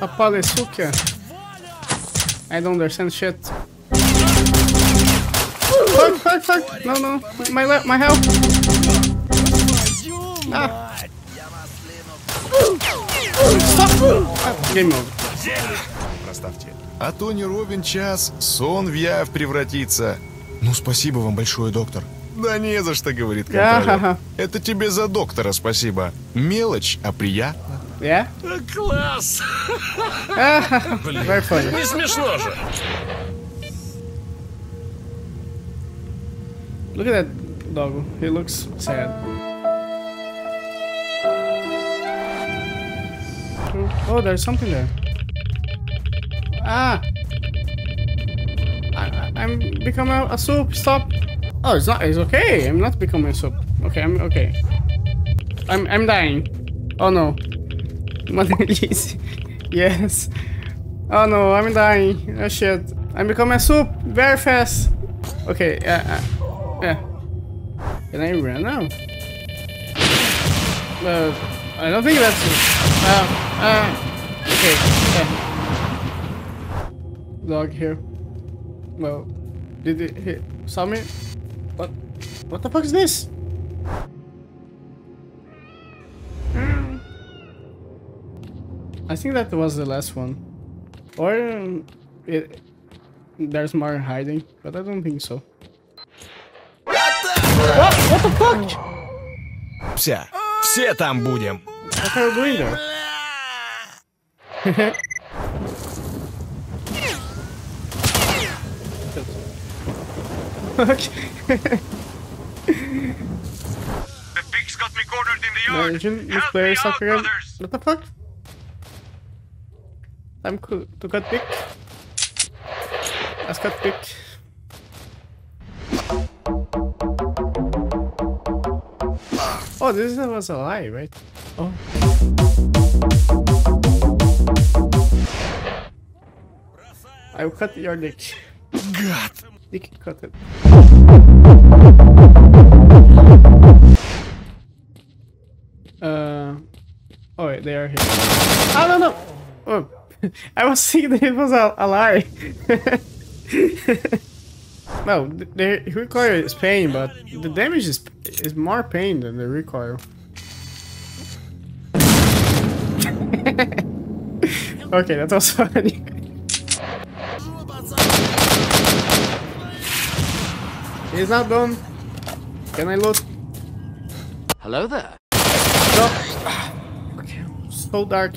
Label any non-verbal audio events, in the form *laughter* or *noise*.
Опали, суки. I don't understand shit. Fuck, fuck, fuck. No, no. My my help. Ah. Stop. Ah, game over. Проставьте. А то не ровен час, сон в явь превратится. Ну, спасибо вам большое, доктор. Да не за что, говорит контролер. Это тебе за доктора спасибо. Мелочь, а приятно. Yeah? Класс! *laughs* Very funny. Не смешно же. Look at that dog. He looks sad. Oh, there's something there. Ah! I, I- I'm becoming a, a soup. Stop! Oh, it's not. It's okay. I'm not becoming a soup. Okay, I'm okay. I'm I'm dying. Oh no. *laughs* Mother Lizzie. Yes. Oh no, I'm dying. Oh shit. I'm becoming soup very fast. Okay, yeah. Uh, yeah. Can I run now? Uh, I don't think that's. it. Uh, uh, okay. Dog here. Well, did it hit? Saw me? What? What the fuck is this? I think that was the last one. Or um, it, there's more hiding, but I don't think so. What? What the fuck? Вся. Все там будем. What are you doing there? *laughs* okay. The pig's got me cornered in the yard. Imagine this Help player me out, sucker again. brothers. What the fuck? I'm cool. Du got picked. I cut picked. Oh, this was a lie, right? Oh. I will cut your dick. God. Dick cut it. Uh. Oh, wait, they are here. I don't know. Oh. *laughs* I was thinking that it was a, a lie. no, the, the recoil is pain, but the damage is is more pain than the recoil. *laughs* okay, that was *laughs* funny. He's not done. Can I loot? Hello there. No. *sighs* Okay, so dark.